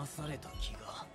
騙された気が。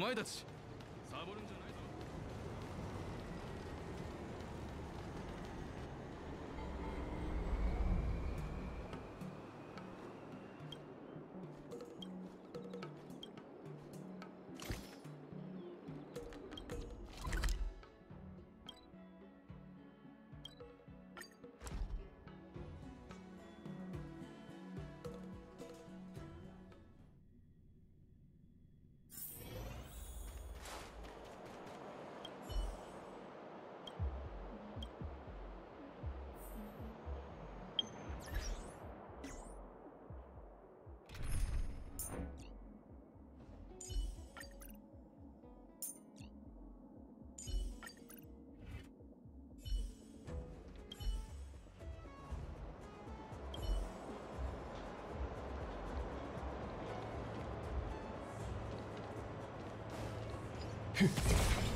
お前たち。Huh.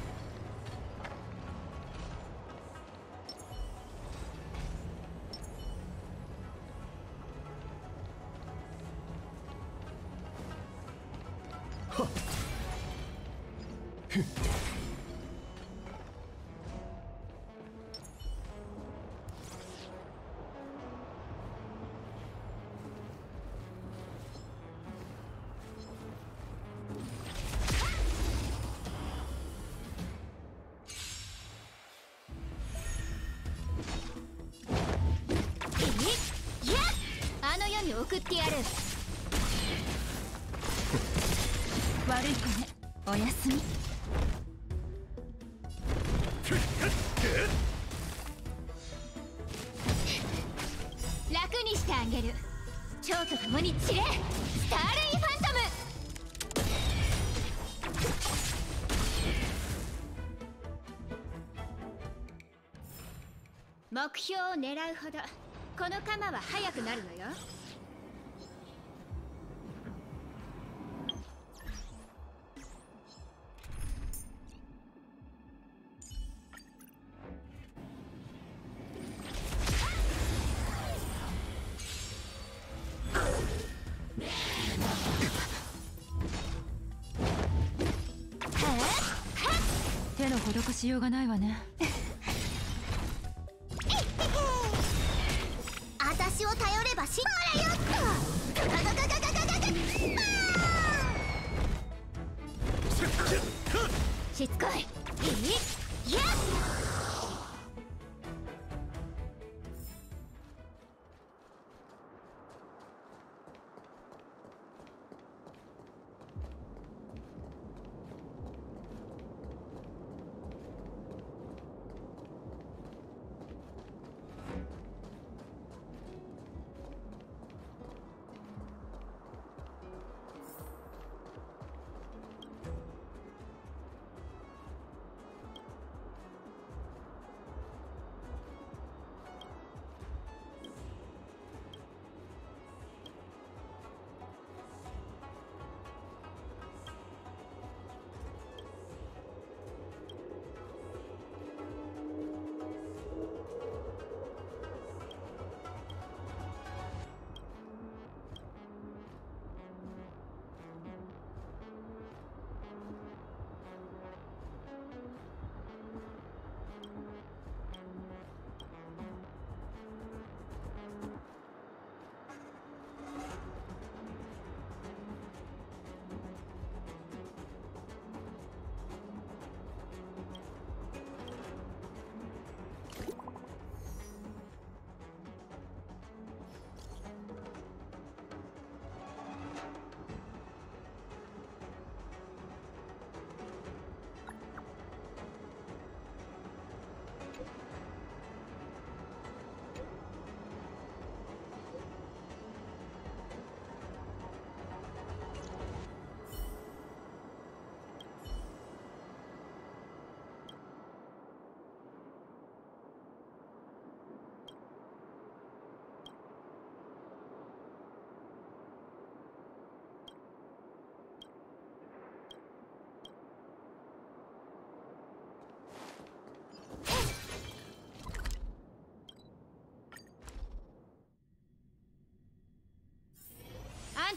送ってやる。悪い子ね。おやすみ。楽にしてあげる。蝶と共に散れ。スターレインファントム。目標を狙うほどこの鎌は速くなるのよ。手の施しようがないわね。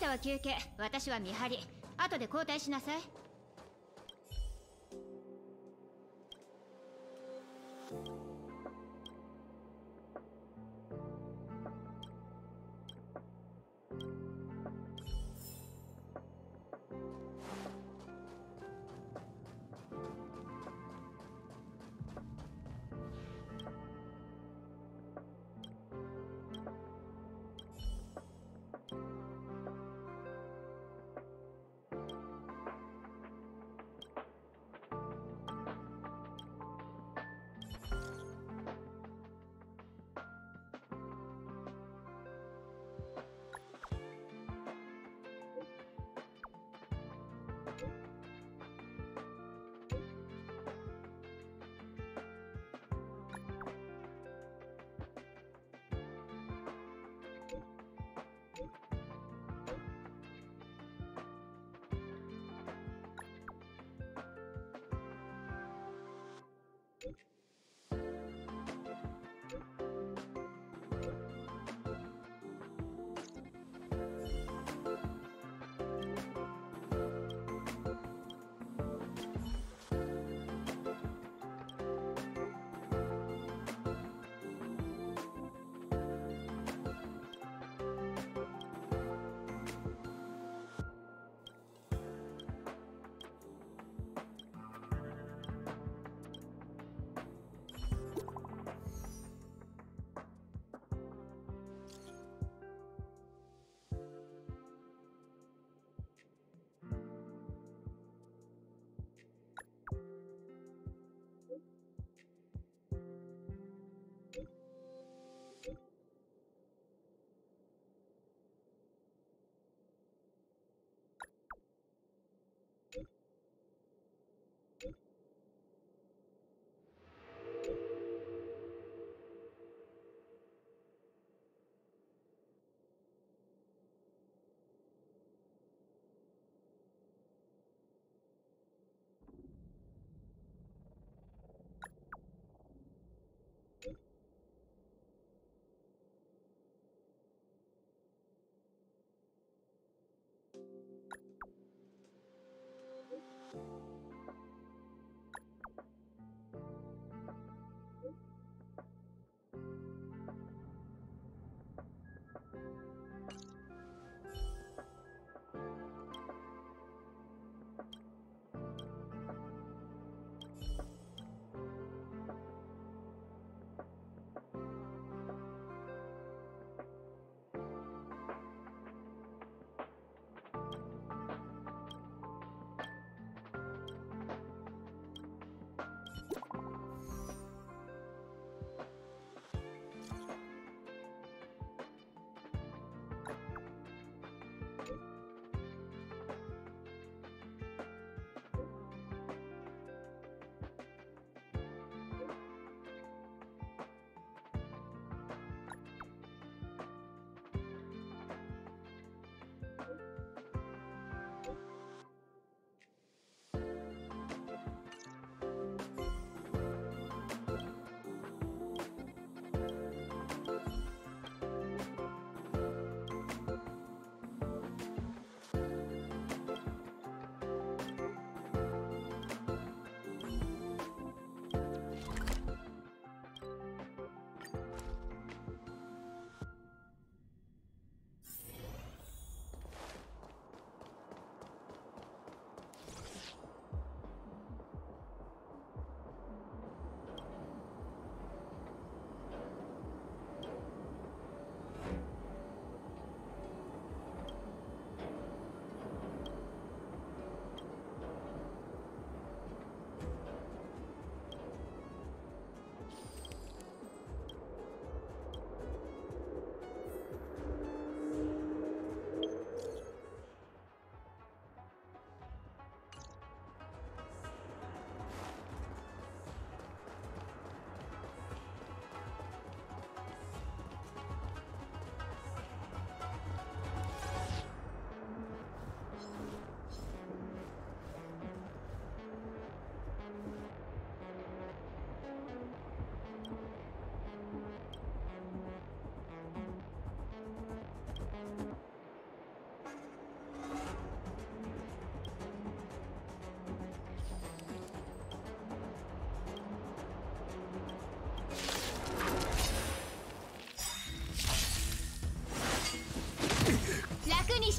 たは休憩私は見張り。後で交代しなさい。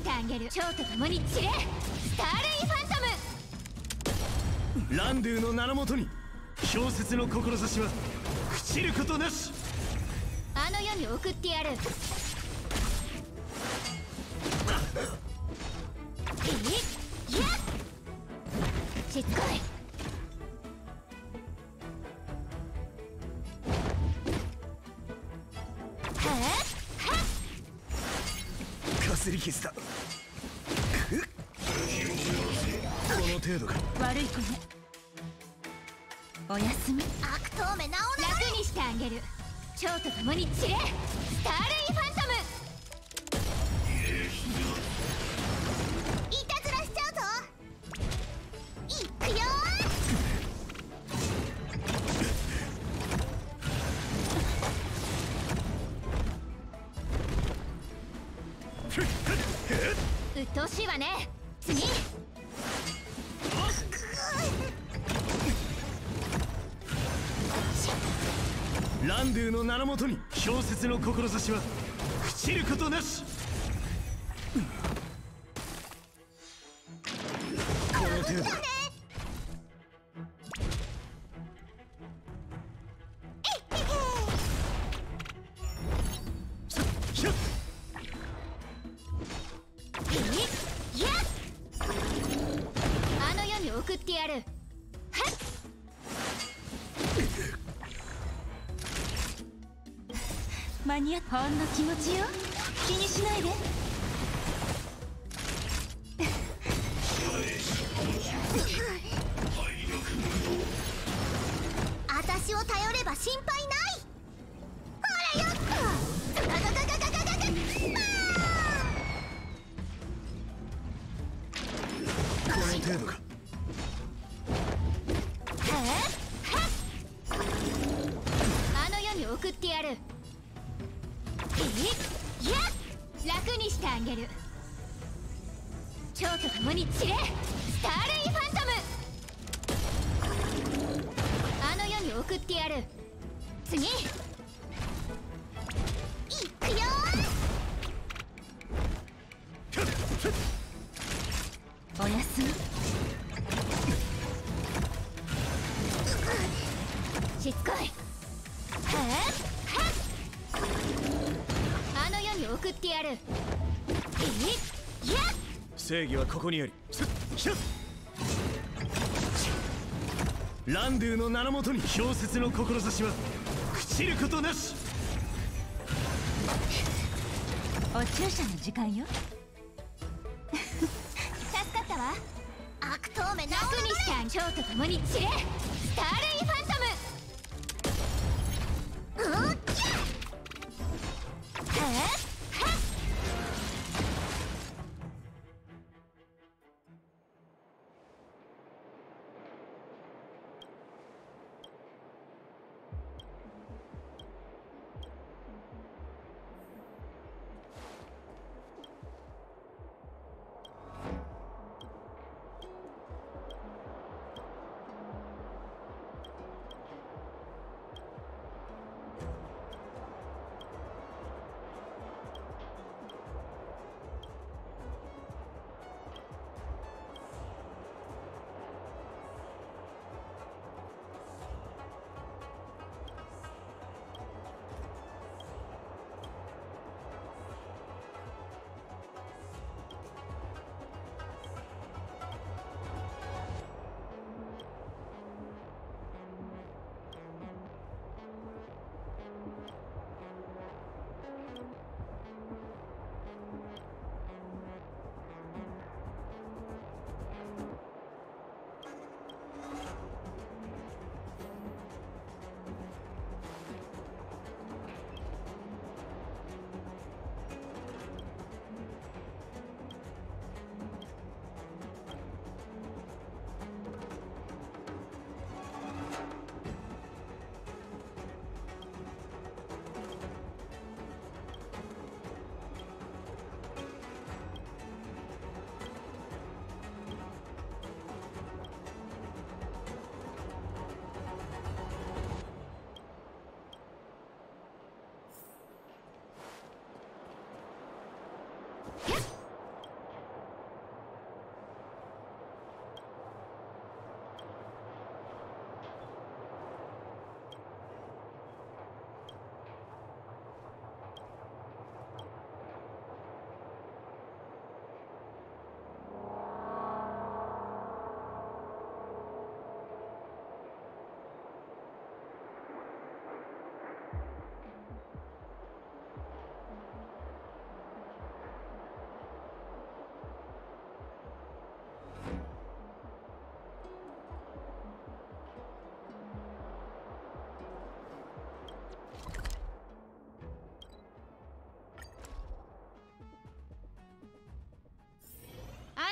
てあげる。蝶と共に散れ。スターレイファントムランドゥの名のもとに氷雪の志は朽ちることなし。あの世に送ってやる。え？いや。っしつこい。は？あは？っかすり傷だ程度か悪い子ね。おやすみ。悪党めなお楽にしてあげる。蝶と共に散れ。スターレイファントム。いたずらしちゃうぞ。いくようっとうしいわね。次ランドゥの名のもとに氷雪の志は朽ちることなし。間に合っほんの気持ちよ。気にしないで。私を頼れば心配送ってやる。次。いくよおやすみ。しつこいはっ？はあの世に送ってやる。えっ！正義はここにあり。すひゃっランドゥの名のもとに氷雪の志は朽ちることなし。お注射の時間よ。助かったわ。悪党め楽にしてあげ蝶と共に散れ。スターレイファ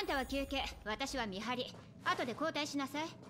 んたは休憩。私は見張り。後で交代しなさい。